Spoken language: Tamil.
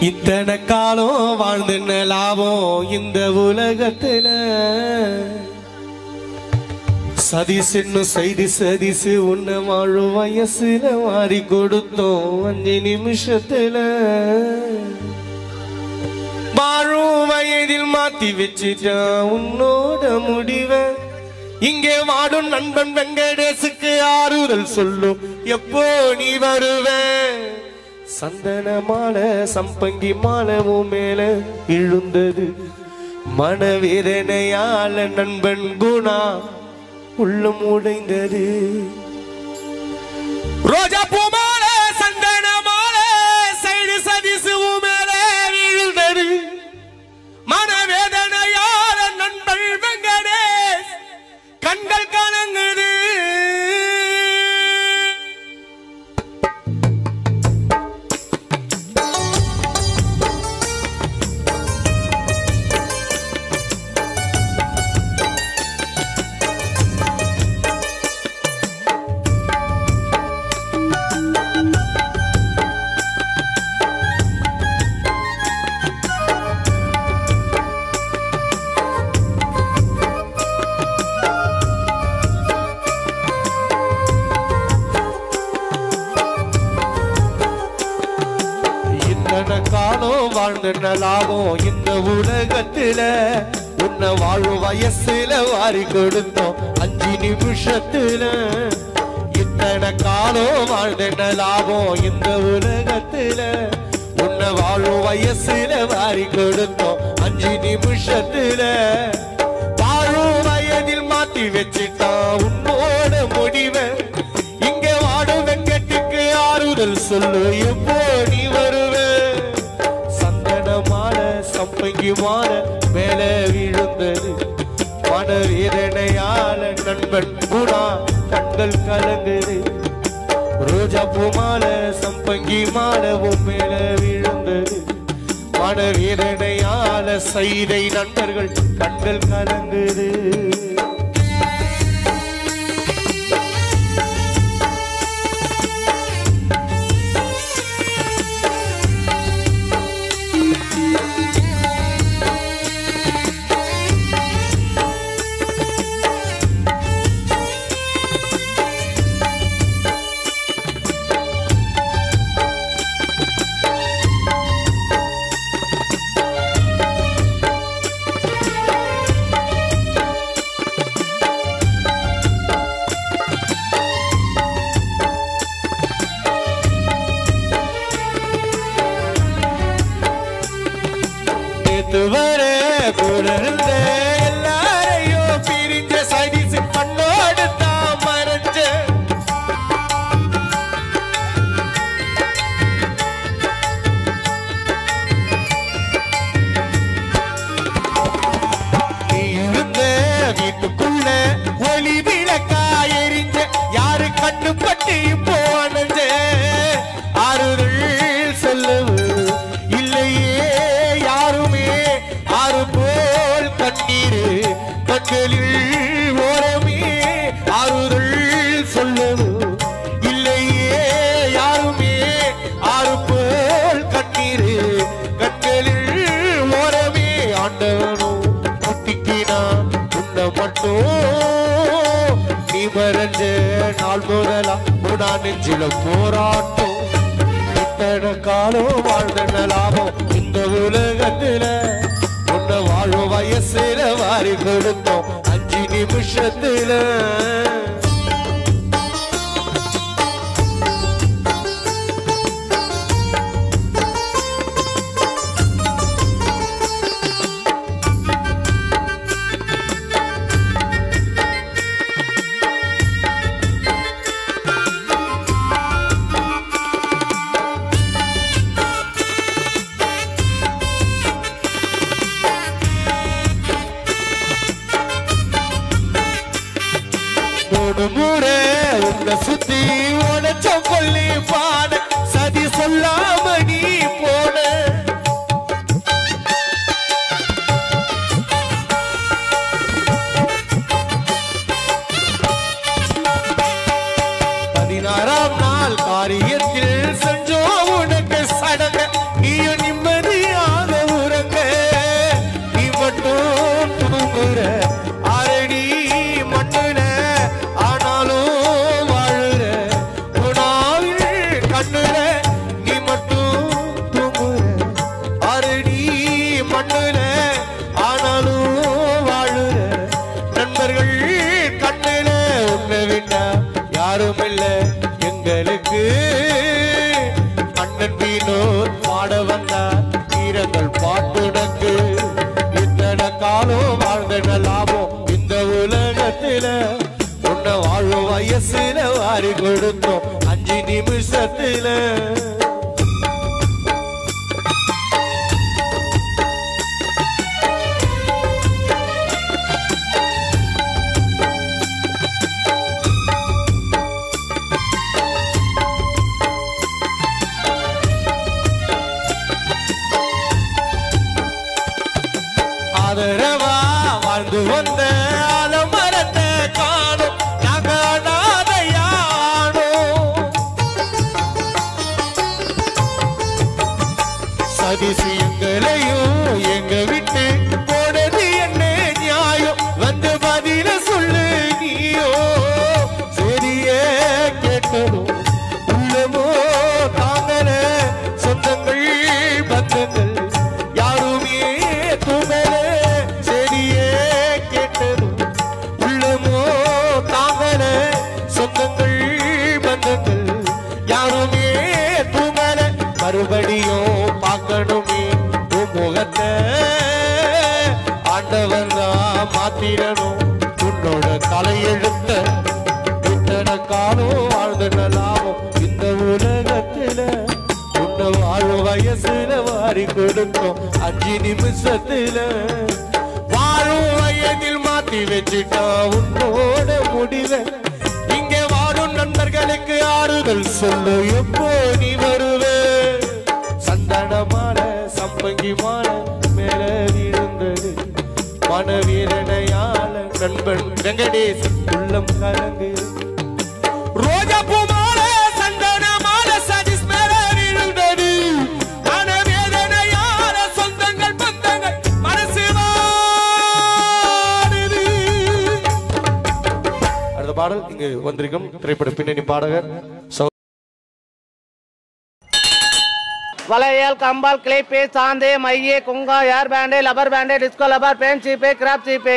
இத்தனை காலம் வாழ்ந்துன்ன லாபம் இந்த உலகத்துல? சதிசுன்னு செய்தி சதிசு உன்னை வாழும் வயசுல மாறி கொடுத்தோம் அஞ்சு நிமிஷத்துல. வாழும் வயதில் மாத்தி வச்சுட்டான் உன்னோட முடிவ. இங்கே வாடும் நண்பன் வெங்கடேசுக்கு ஆறுதல் சொல்லும். எப்போ நீ வருவ? சந்தன மாலை சம்பங்கி மாலவும் மேல விழுந்தது மனவேதனையால நண்பன் குணா உள்ளம் உடைந்தது. ரோஜா பூம நானும் வாழ்ந்து நலாகும் இந்த உலகத்துல உன்னை வாழும் வயசுல வாரி கொடுத்தோம். அஞ்சு நிமிஷத்துல இத்தனை காலம் வாழ்ந்த நலாகும் இந்த உலகத்துல உன்னை வாழும் வயசுல வாரி கொடுத்தோம். அஞ்சு நிமிஷத்துல வாழும் வயதில் மாத்தி வச்சுட்டான் உன்னோட முடிவை. இங்க வாடும் வெங்கட்டுக்கு ஆறுதல் சொல்லு. கண்கள் கலங்குது. ரோஜா பூ மாலை சம்பங்கி மாலவும் மேல விழுந்தது. மன வேதனையால செய்தை நண்பர்கள் கண்கள் கலங்குது. मन पटी மறைஞ்ச நாள் முதலா உடா நெஞ்சில போராட்டம். இத்தனை காலம் வாழ்ந்த லாபம் இந்த உலகத்துல. உன்னை வாழும் வயசுல வாரி கொடுத்தோம். அஞ்சு நிமிஷத்துல. உன்னை சுத்தி உடச்ச கொல்லி பாட சதி சொல்லாம நீ போன பதினாறாம் நாள் காரியத்தில் யாரும் இல்லை எங்களுக்கு அண்ணன் வீணோ பாட வந்தார். வீரங்கள் பாட்டுடக்கு இத்தனை காலம் வாழ்ந்த லாபம். இந்த உலகத்துல உன்னை வாழும் வயசுல வாரி கொடுத்தோம். அஞ்சு நிமிஷத்துல. சதிசியங்களையும் எங்க விட்டு போனது என்ன நியாயம்? வந்து பதில சொல்லு நீயோ. சரியே கேட்டதும் வாரி கொடுத்தோம். அஞ்சு நிமிஷத்துல வாழும் வயதில் மாத்தி வச்சுட்டா உன்னோட முடிவை இங்கே வாழும் நண்பர்களுக்கு ஆறுதல் சொல்லு எப்போ நீ வருவே? சந்தனமான சம்பங்கிமான மேல விழுந்தது மனவேதனையால நண்பன் வெங்கடேசன் உள்ளம் கலந்து ரோஜா பூமா பாடல் இங்கு வந்திருக்கும். திரைப்பட பின்னணி பாடகர் சௌ- வளையல் கம்பால் கிளிப்பு சாந்தே மையே குங்கா ஏர் பேண்டே லபர் பேண்டே டிஸ்கோ லபர் பேன் சீப்பே கிராப் சீப்பே.